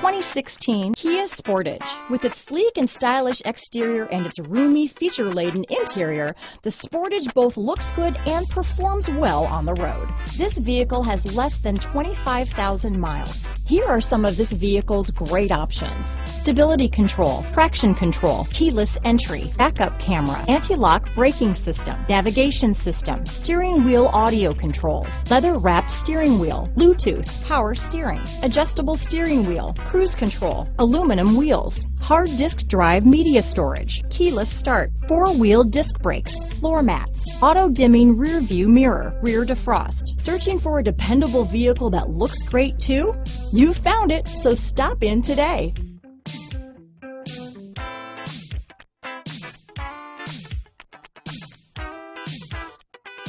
2016 Kia Sportage. With its sleek and stylish exterior and its roomy, feature-laden interior, the Sportage both looks good and performs well on the road. This vehicle has less than 25,000 miles. Here are some of this vehicle's great options. Stability control, traction control, keyless entry, backup camera, anti-lock braking system, navigation system, steering wheel audio controls, leather wrapped steering wheel, Bluetooth, power steering, adjustable steering wheel, cruise control, aluminum wheels, hard disk drive media storage, keyless start, four-wheel disc brakes, floor mats, auto dimming rear view mirror, rear defrost. Searching for a dependable vehicle that looks great too? You found it, so stop in today.